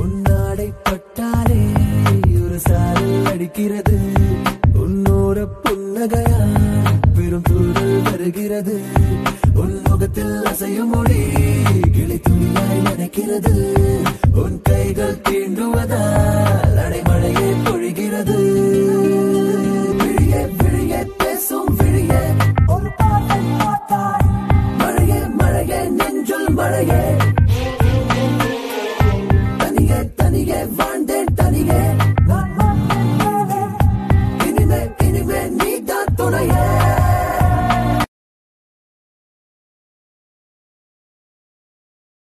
உன்னாடை பட்டாலே ஒரு சாரல் அடிக்கிறது. உன்னோட புன்னகையா பெரும் தூரல் வருகிறது. உன் முகத்தில் அசையும் மொழி கிளி துணியாய் நினைக்கிறது. உன் கைகள் தீண்டுவதால் அடைமழையே பொழிகிறது. மழையே மழையே நெஞ்சுள் Anywhere, anywhere, anywhere, anywhere, anywhere, anywhere,